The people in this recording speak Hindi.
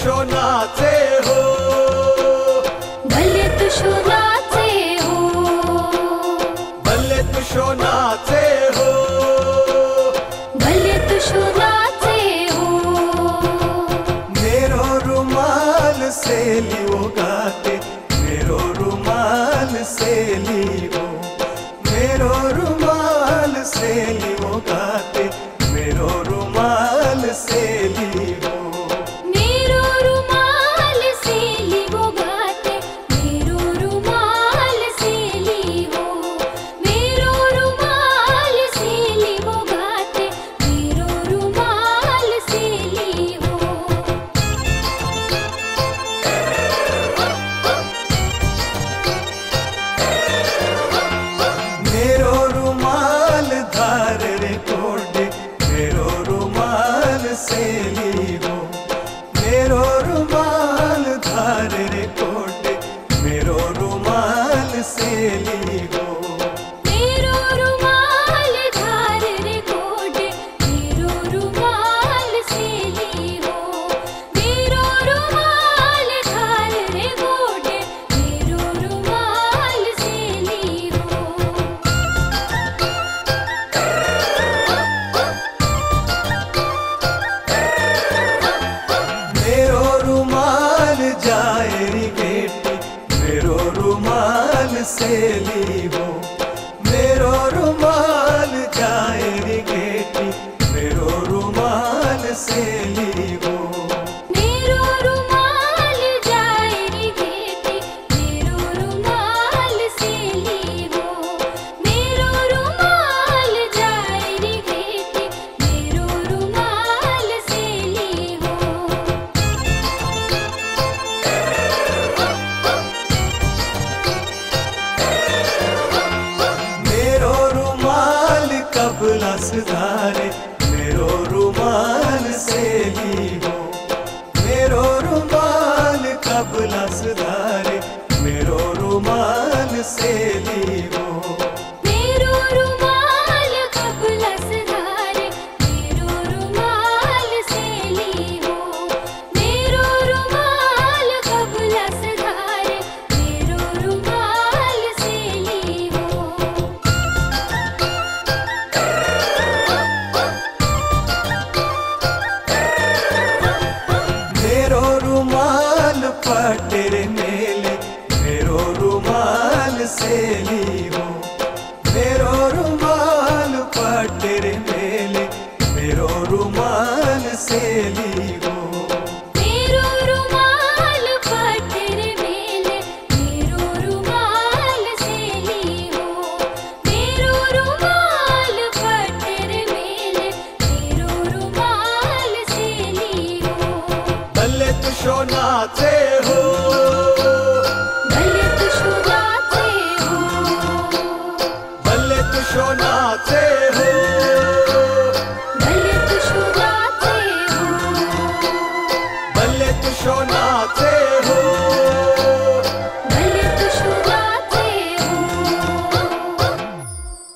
तुशो नाचे हो। भले तो हो। भले तुशो नाचे हो। भले तुशो नाचे हो। मेरो रुमाल से लियो गाते मेरो रुमाल से लियो मेरो रुमाल से लीवो। मेरो रुमाल जाए निगेटी मेरो रुमाल से लीवो। गुजार मेली मेरो रुमाल सेली हो। मेरो रुमाल जाते हो। भले तुझो नाते हो। भले तुझो नाते हो।